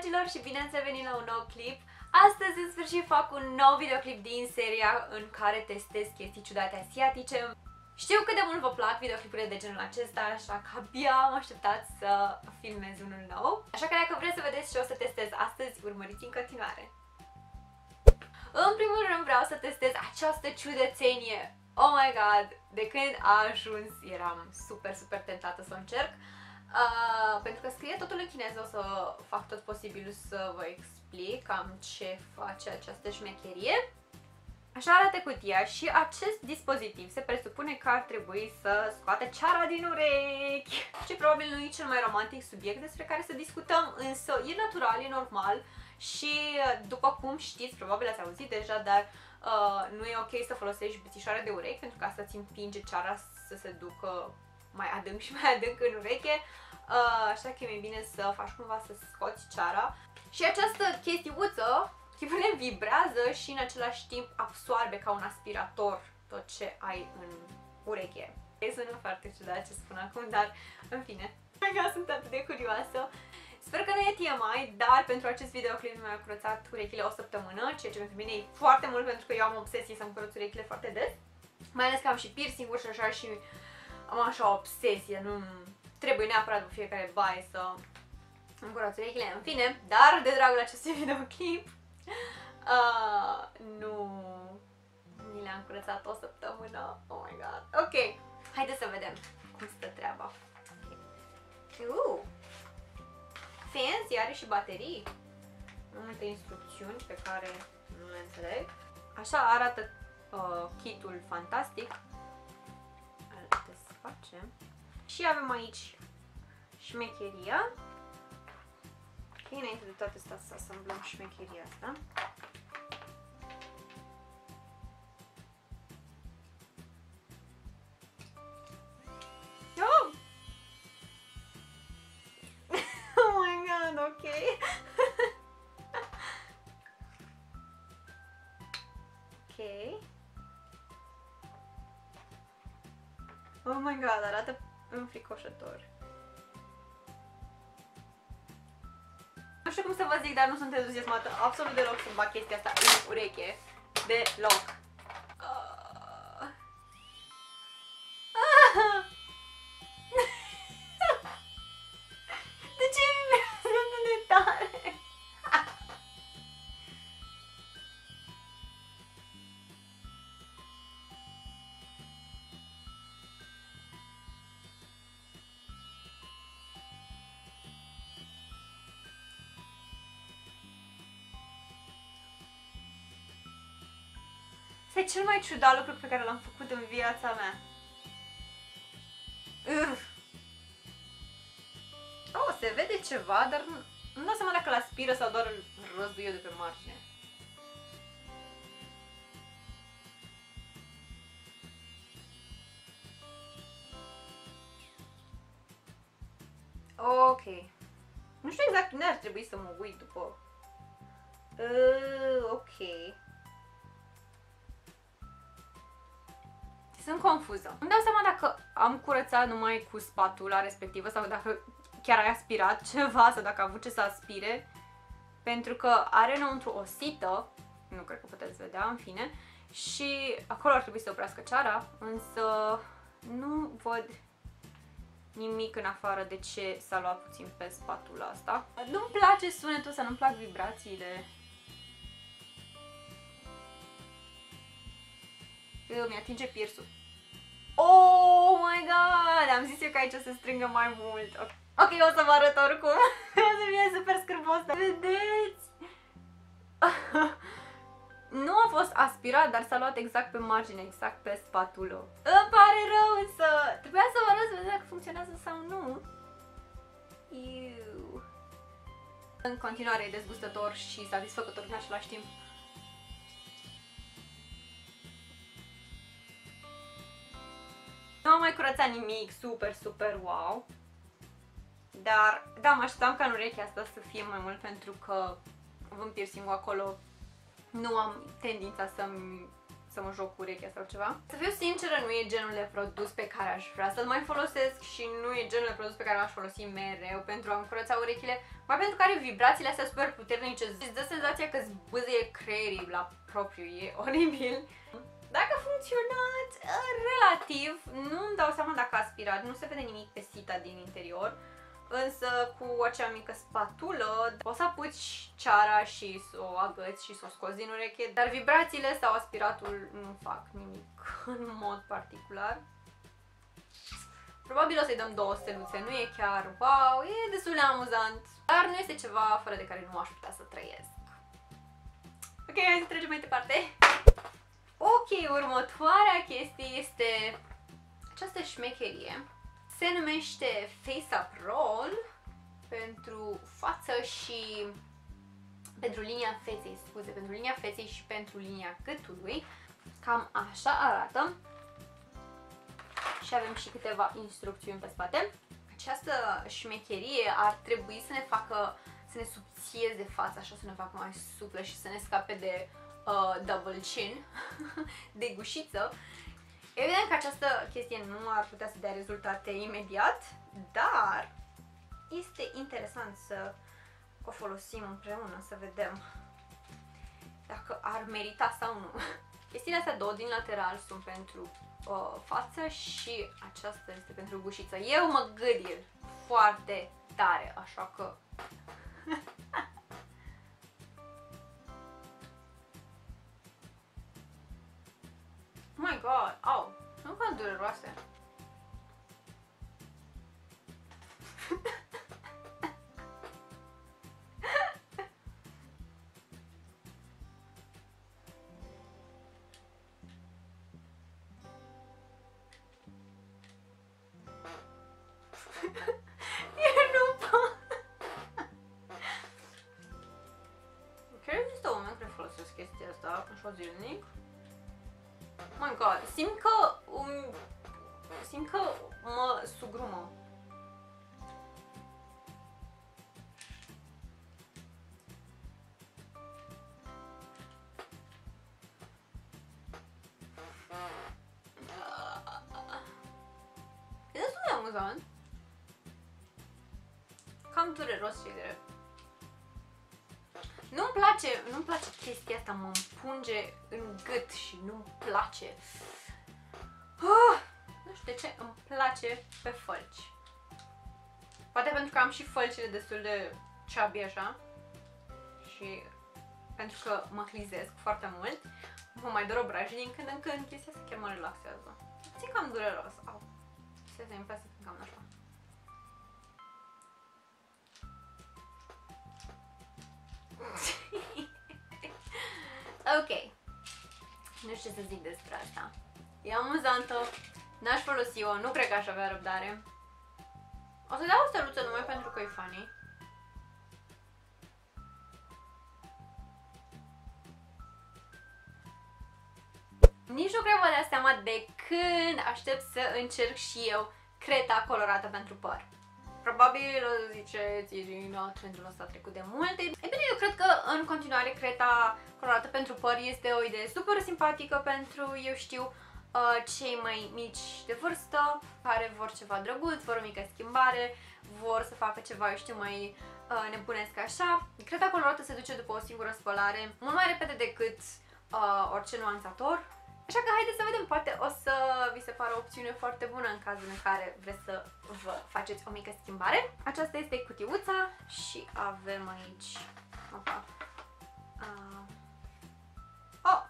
dragilor și bine ați venit la un nou clip! Astăzi în sfârșit fac un nou videoclip din seria în care testez chestii ciudate asiatice. Știu cât de mult vă plac videoclipurile de genul acesta, așa că abia am așteptat să filmez unul nou. Așa că dacă vreți să vedeți ce o să testez astăzi, urmăriți în continuare. În primul rând vreau să testez această ciudățenie. Oh my god, de când a ajuns eram super, super tentată să o încerc. Uh, pentru că scrie totul în chineză, o să fac tot posibilul să vă explic cam ce face această șmecherie. Așa arată cutia și acest dispozitiv se presupune că ar trebui să scoate ceara din urechi. Și probabil nu e cel mai romantic subiect despre care să discutăm, însă e natural, e normal și după cum știți, probabil ați auzit deja, dar uh, nu e ok să folosești bețișoare de urechi pentru că asta ți împinge ceara să se ducă mai adânc și mai adânc în ureche, uh, așa că e mai bine să faci cumva să scoți ceara. Și această chestiuță, chipurile vibrează și în același timp absoarbe ca un aspirator tot ce ai în ureche. Sună foarte ciudat ce spun acum, dar în fine, sunt atât de curioasă. Sper că nu e TMI, dar pentru acest videoclip mi-a curățat urechile o săptămână, ceea ce pentru mine e foarte mult pentru că eu am obsesie să-mi curăț urechile foarte des. Mai ales că am și piercing-uri și așa și am așa o obsesie, nu trebuie neapărat după fiecare baie să îmi curăț urechile, în fine, dar de dragul acestui videoclip uh, nu mi le-am curățat o săptămână, oh my god. Ok, haideți să vedem cum stă treaba. Okay. Uh, fancy, are și baterii. Multe instrucțiuni pe care nu le înțeleg. Așa arată uh, kitul fantastic facem. Și avem aici șmecheria. Ok, înainte de toate astea să asamblăm șmecheria asta. Oh my god, arată înfricoșător. Nu știu cum să vă zic, dar nu sunt entuziasmată absolut deloc să bag chestia asta în ureche. Deloc. Asta e cel mai ciudat lucru pe care l-am făcut în viața mea. Uf. Oh, se vede ceva, dar nu, nu dau seama dacă îl aspiră sau doar îl răzduie de pe margine. Ok. Nu știu exact unde ar trebui să mă uit după... Uh, ok. Sunt confuză. Îmi dau seama dacă am curățat numai cu spatula respectivă sau dacă chiar ai aspirat ceva sau dacă a avut ce să aspire. Pentru că are înăuntru o sită, nu cred că puteți vedea, în fine, și acolo ar trebui să oprească ceara, însă nu văd nimic în afară de ce s-a luat puțin pe spatula asta. Nu-mi place sunetul ăsta, nu-mi plac vibrațiile. Mi atinge piersul. Că aici se strângă mai mult. Ok, o să vă arăt oricum. o să fie super scârbos. Vedeți? nu a fost aspirat, dar s-a luat exact pe margine, exact pe spatulă. Îmi pare rău, însă trebuia să vă arăt să vedeți dacă funcționează sau nu. Iu. În continuare e dezgustător și satisfăcător în același timp. Nu am mai curățat nimic super, super wow. Dar, da, mă așteptam ca în urechea asta să fie mai mult pentru că având piercing acolo nu am tendința să-mi să mă joc cu urechea sau ceva. Să fiu sinceră, nu e genul de produs pe care aș vrea să-l mai folosesc și nu e genul de produs pe care l-aș folosi mereu pentru a-mi curăța urechile, mai pentru care vibrațiile astea super puternice îți dă senzația că îți bâzie creierii la propriu, e oribil. Dacă a funcționat relativ, nu-mi dau seama dacă a aspirat, nu se vede nimic pe sita din interior, însă cu acea mică spatulă poți să apuci ceara și să o agăți și să o scoți din ureche, dar vibrațiile sau aspiratul nu fac nimic în mod particular. Probabil o să-i dăm două steluțe, nu e chiar wow, e destul de amuzant, dar nu este ceva fără de care nu aș putea să trăiesc. Ok, hai să trecem mai departe. Ok, următoarea chestie este această șmecherie. Se numește Face Up Roll pentru față și pentru linia feței, scuze, pentru linia feței și pentru linia gâtului. Cam așa arată. Și avem și câteva instrucțiuni pe spate. Această șmecherie ar trebui să ne facă, să ne subțieze fața, așa să ne facă mai suplă și să ne scape de uh, double chin, de gușiță. Evident că această chestie nu ar putea să dea rezultate imediat, dar este interesant să o folosim împreună, să vedem dacă ar merita sau nu. Chestiile astea două din lateral sunt pentru uh, față și aceasta este pentru gușiță. Eu mă gâdil foarte tare, așa că asta așa zilnic. Oh my god, simt că um, simt că mă sugrumă. E destul de amuzant. Cam dureros și nu-mi place chestia asta, mă împunge în gât și nu-mi place. Ah, nu știu de ce îmi place pe fălci. Poate pentru că am și fălcile destul de chubby așa și pentru că mă clizesc foarte mult, mă mai dor obrajii din când în când, chestia asta chiar mă relaxează. Țin cam dureros. Au. Se se îmi să cam așa. Ok. Nu știu ce să zic despre asta. E amuzantă, n-aș folosi-o, nu cred că aș avea răbdare. O să dau o steluță numai pentru că e funny. Nici nu cred vă dați seama de când aștept să încerc și eu creta colorată pentru păr. Probabil o ziceți, Irina, trendul ăsta a trecut de multe. E bine, eu cred că în continuare creta colorată pentru păr este o idee super simpatică pentru, eu știu, uh, cei mai mici de vârstă, care vor ceva drăguț, vor o mică schimbare, vor să facă ceva, eu știu, mai uh, nebunesc așa. Creta colorată se duce după o singură spălare, mult mai repede decât uh, orice nuanțator, Așa că haideți să vedem, poate o să vi se pară o opțiune foarte bună în cazul în care vreți să vă faceți o mică schimbare. Aceasta este cutiuța și avem aici... Opa. Uh. Oh!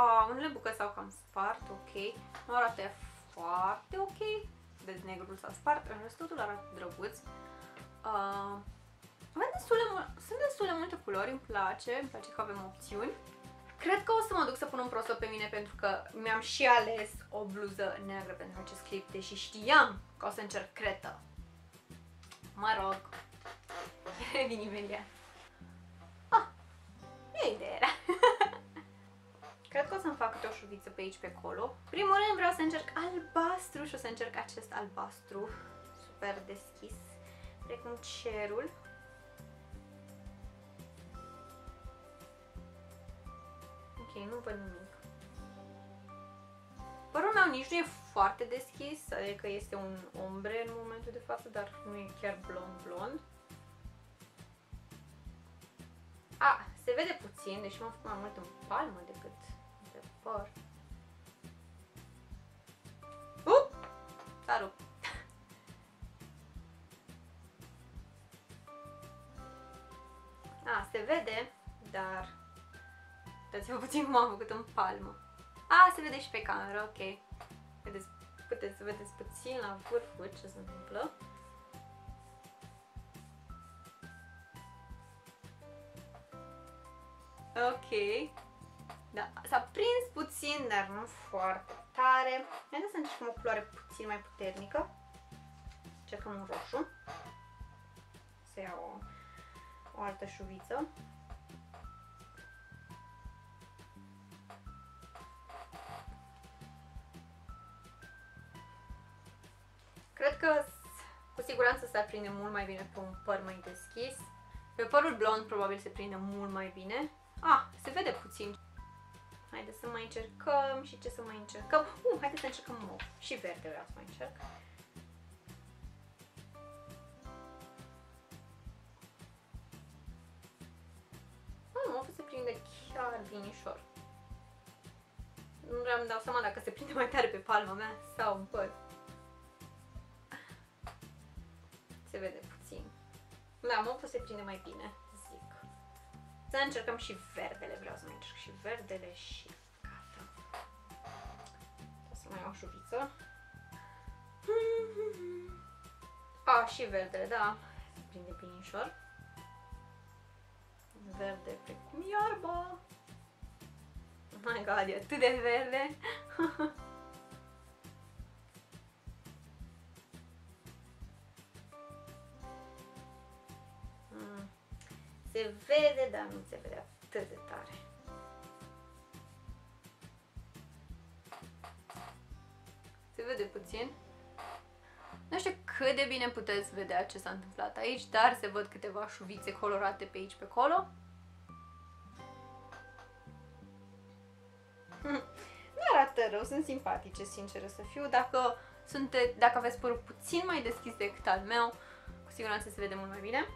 Oh, unele bucăți s-au cam spart, ok. Nu arată foarte ok. Vezi, negrul s-a spart, în rest totul arată drăguț. Uh, avem destule, sunt destul de multe culori, îmi place, îmi place că avem opțiuni. Cred că o să mă duc să pun un prosop pe mine pentru că mi-am și ales o bluză neagră pentru acest clip, deși știam că o să încerc cretă. Mă rog. Vin imediat. Ah, e ideea era. Cred că o să-mi fac câte o șuviță pe aici, pe acolo. Primul rând vreau să încerc albastru și o să încerc acest albastru super deschis, precum cerul. Nu văd nimic. meu nici nu e foarte deschis, adică este un ombre în momentul de față, dar nu e chiar blond-blond. A, se vede puțin, deși m-am făcut mai mult în palmă decât de păr. Uitați-vă puțin cum am făcut în palmă. A, se vede și pe cameră, ok. Vedeți, puteți să vedeți puțin la vârful ce se întâmplă. Ok. Da, s-a prins puțin, dar nu foarte tare. Haideți să încercăm o culoare puțin mai puternică. Încercăm un roșu. Să iau o, o altă șuviță. Siguranță se aprinde mult mai bine pe un păr mai deschis. Pe părul blond probabil se prinde mult mai bine. Ah, se vede puțin. Haideți să mai încercăm și ce să mai încercăm. Uh, haideți să încercăm mov. Și verde vreau să mai încerc. Ah, mov se prinde chiar binișor. Nu vreau să dau seama dacă se prinde mai tare pe palma mea sau în păr. Se vede puțin. Da, movul se prinde mai bine. Să încercăm și verdele, vreau să mai încerc și verdele și gata. O să mai iau o șuviță. A, și verdele, da. Se prinde binișor. Verde precum iarba. Oh my god, e atât de verde. Se vede, dar nu se vede atât de tare. Se vede puțin. Nu știu cât de bine puteți vedea ce s-a întâmplat aici, dar se văd câteva șuvițe colorate pe aici pe acolo. Nu arată rău, sunt simpatice, sinceră să fiu. Dacă, sunte, dacă aveți părul puțin mai deschis decât al meu, cu siguranță se vede mult mai bine.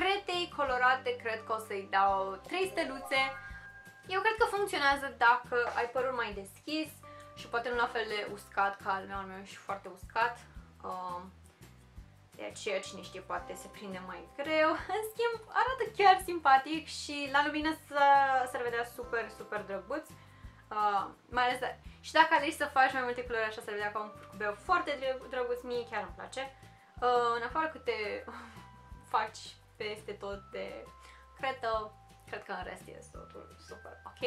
Cretei colorate cred că o să-i dau 3 steluțe. Eu cred că funcționează dacă ai părul mai deschis și poate nu la fel de uscat ca al meu, al meu și foarte uscat. Uh, de aceea, cine știe, poate se prinde mai greu. În schimb, arată chiar simpatic și la lumină s-ar vedea super, super drăguț. Uh, mai ales, da, și dacă alegi să faci mai multe culori așa, s-ar vedea ca un curcubeu foarte drăguț, mie chiar îmi place. Uh, în afară câte faci peste tot de cretă, cred că în rest este totul super ok.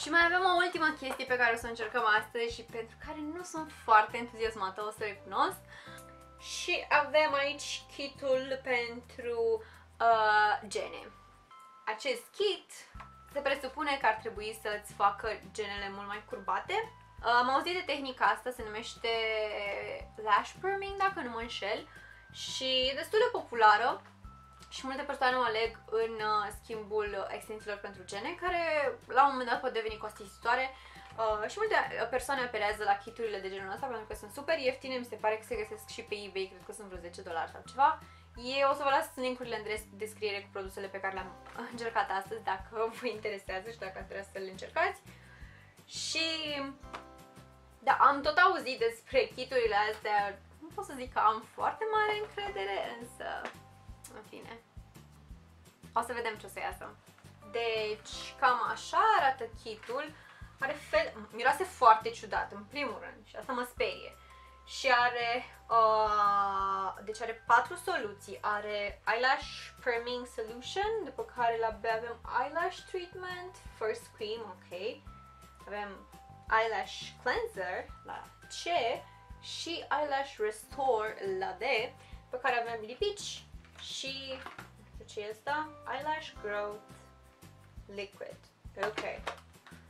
Și mai avem o ultimă chestie pe care o să încercăm astăzi și pentru care nu sunt foarte entuziasmată, o să recunosc. Și avem aici kitul pentru uh, gene. Acest kit se presupune că ar trebui să-ți facă genele mult mai curbate. Uh, am auzit de tehnica asta, se numește lash perming, dacă nu mă înșel și destul de populară și multe persoane o aleg în uh, schimbul extensiilor pentru gene, care la un moment dat pot deveni costisitoare uh, și multe persoane apelează la kiturile de genul ăsta pentru că sunt super ieftine, mi se pare că se găsesc și pe eBay, cred că sunt vreo 10 dolari sau ceva. Eu o să vă las linkurile în descriere cu produsele pe care le-am încercat astăzi, dacă vă interesează și dacă trebuie să le încercați. Și da, am tot auzit despre kiturile astea, nu pot să zic că am foarte mare încredere, însă, în fine, o să vedem ce o să iasă. Deci, cam așa arată kitul. Are fel, miroase foarte ciudat, în primul rând, și asta mă sperie. Și are, uh, deci are patru soluții. Are Eyelash Priming Solution, după care la B avem Eyelash Treatment, First Cream, ok. Avem Eyelash Cleanser la C și Eyelash Restore la D, pe care avem lipici și ce e asta? Eyelash Growth Liquid. Ok.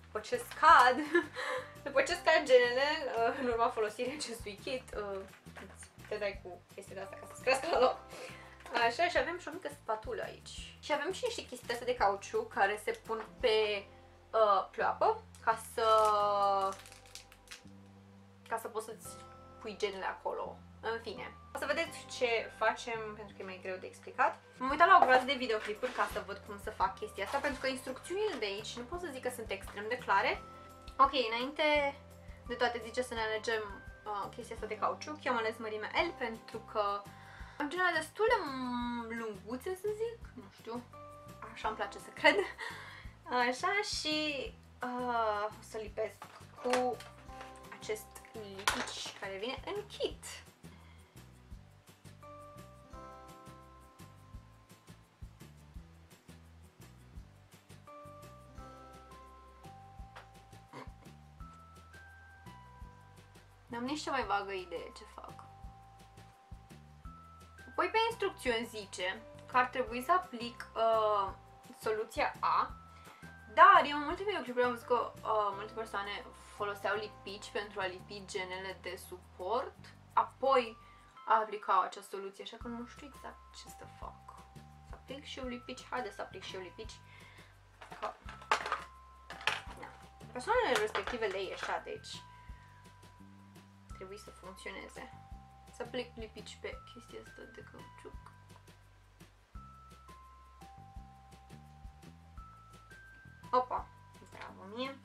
După ce scad, după ce scad genele, uh, în urma folosirii acestui kit, uh, te dai cu chestia asta ca să-ți crească la loc. Așa, și avem și o mică spatulă aici. Și avem și niște chestii astea de cauciuc care se pun pe uh, ploapă ca să ca să poți să-ți pui genele acolo. În fine, o să vedeți ce facem, pentru că e mai greu de explicat. M-am uitat la o groază de videoclipuri ca să văd cum să fac chestia asta, pentru că instrucțiunile de aici nu pot să zic că sunt extrem de clare. Ok, înainte de toate zice să ne alegem uh, chestia asta de cauciuc. Eu am ales mărimea L pentru că am genul destul de lunguțe, să zic, nu știu, așa îmi place să cred. Așa și uh, o să lipesc cu acest lipici care vine în kit. N-am nici cea mai vagă idee ce fac. Apoi pe instrucțiuni zice că ar trebui să aplic uh, soluția A, dar eu în multe videoclipuri am văzut că uh, multe persoane foloseau lipici pentru a lipi genele de suport, apoi aplicau această soluție, așa că nu știu exact ce să fac. Să aplic și eu lipici? Haide să aplic și eu lipici. Că... Da. Persoanele respective le ieșea, deci trebuie să funcționeze. Să aplic lipici pe chestia asta de cauciuc. Opa! Bravo mie!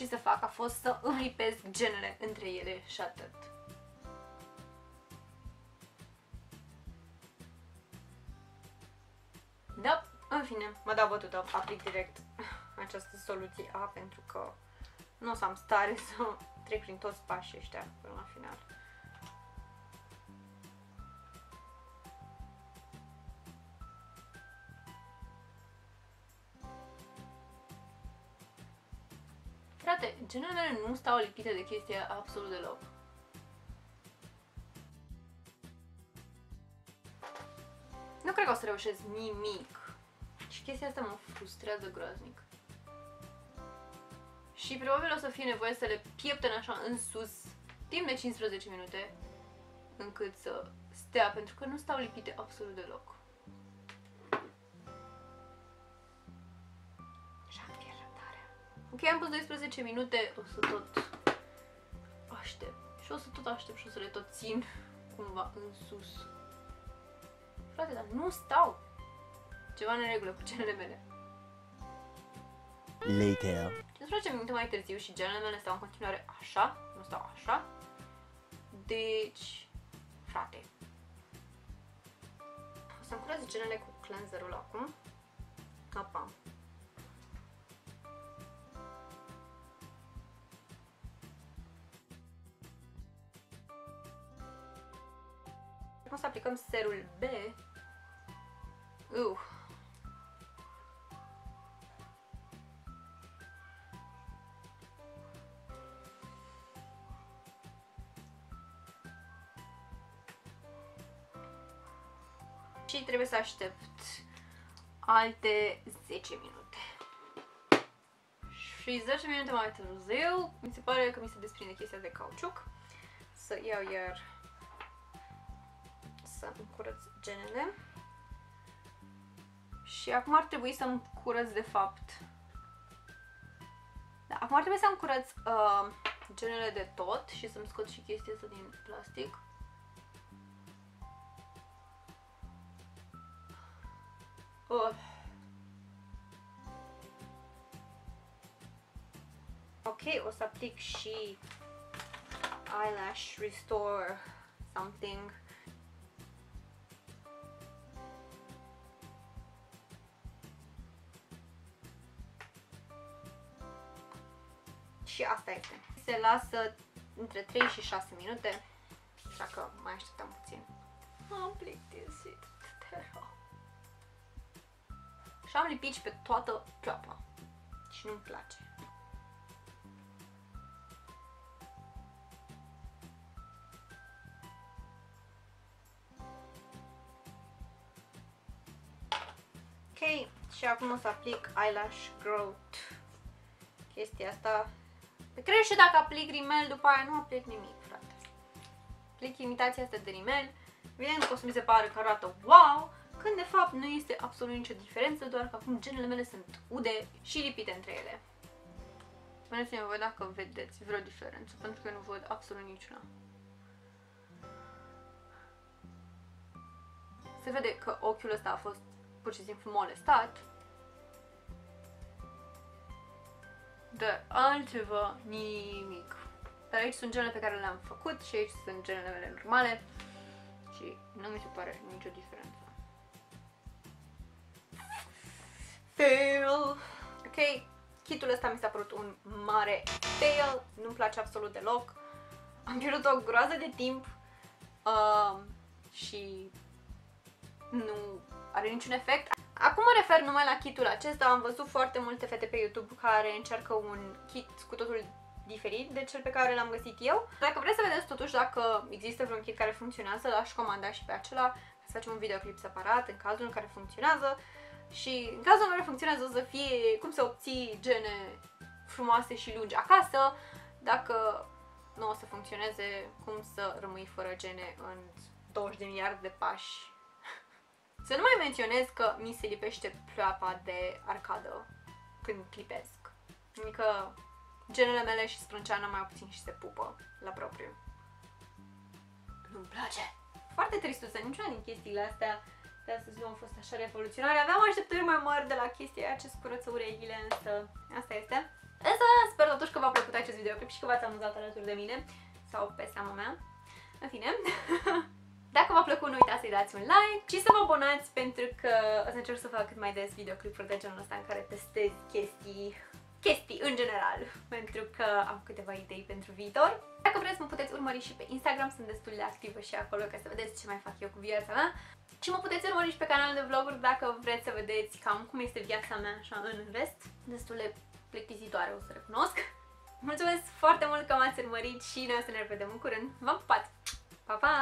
Reușit să fac a fost să îmi lipesc genele între ele și atât. Da, în fine, mă dau bătută, aplic direct această soluție A pentru că nu o să am stare să trec prin toți pașii ăștia până la final. Genele mele nu stau lipite de chestia absolut deloc. Nu cred că o să reușesc nimic. Și chestia asta mă frustrează groaznic. Și probabil o să fie nevoie să le pieptăn așa în sus timp de 15 minute încât să stea, pentru că nu stau lipite absolut deloc. Ok, am pus 12 minute, o să tot aștept. Și o să tot aștept și o să le tot țin cumva în sus. Frate, dar nu stau! Ceva în regulă cu genele mele. Later. 15 minute mai târziu și genele mele stau în continuare așa, nu stau așa. Deci, frate. O să-mi curăț genele cu cleanserul acum. Opa. Acum să aplicăm serul B. Uh. Și trebuie să aștept alte 10 minute. Și 10 minute mai târziu, mi se pare că mi se desprinde chestia de cauciuc. Să iau iar să-mi curăț genele. Și acum ar trebui să-mi curăț de fapt. Da, acum ar trebui să-mi curăț uh, genele de tot și să-mi scot și chestia asta din plastic. Uh. Ok, o să aplic și eyelash restore something. Și asta este. Se lasă între 3 și 6 minute, așa că mai așteptăm puțin. Am plictisit, te rog. Și am lipici pe toată pleoapa. Și nu-mi place. Ok, și acum o să aplic eyelash growth chestia asta. Pe crește dacă aplic rimel, după aia nu aplic nimic, frate. Aplic imitația asta de rimel, evident că o să mi se pare că arată wow, când de fapt nu este absolut nicio diferență, doar că acum genele mele sunt ude și lipite între ele. Spuneți-mi voi dacă vedeți vreo diferență, pentru că eu nu văd absolut niciuna. Se vede că ochiul ăsta a fost pur și simplu molestat. De altceva, nimic. Dar aici sunt genele pe care le-am făcut și aici sunt genele mele normale și nu mi se pare nicio diferență. Fail! Ok, kitul ăsta mi s-a părut un mare fail, nu-mi place absolut deloc. Am pierdut o groază de timp uh, și nu are niciun efect. Acum mă refer numai la kitul acesta, am văzut foarte multe fete pe YouTube care încearcă un kit cu totul diferit de cel pe care l-am găsit eu. Dacă vreți să vedeți totuși dacă există vreun kit care funcționează, l-aș comanda și pe acela, să facem un videoclip separat în cazul în care funcționează. Și în cazul în care funcționează o să fie cum să obții gene frumoase și lungi acasă, dacă nu o să funcționeze, cum să rămâi fără gene în 20 de miliarde de pași să nu mai menționez că mi se lipește pleoapa de arcadă când clipesc. Adică genele mele și sprânceana mai puțin și se pupă la propriu. Nu-mi place. Foarte tristă, niciuna din chestiile astea de astăzi nu au fost așa revoluționare. Aveam așteptări mai mari de la chestia aia ce scurăță urechile, însă asta este. Însă sper totuși că v-a plăcut acest videoclip și că v-ați amuzat alături de mine sau pe seama mea. În fine. Dacă v-a plăcut, nu uitați să-i dați un like și să vă abonați pentru că o să încerc să fac cât mai des videoclipuri de genul ăsta în care testez chestii chestii în general, pentru că am câteva idei pentru viitor. Dacă vreți, mă puteți urmări și pe Instagram, sunt destul de activă și acolo ca să vedeți ce mai fac eu cu viața mea. Și mă puteți urmări și pe canalul de vloguri dacă vreți să vedeți cam cum este viața mea așa în rest. Destul de plictisitoare, o să recunosc. Mulțumesc foarte mult că m-ați urmărit și noi o să ne revedem în curând. V-am pupat! Pa, pa!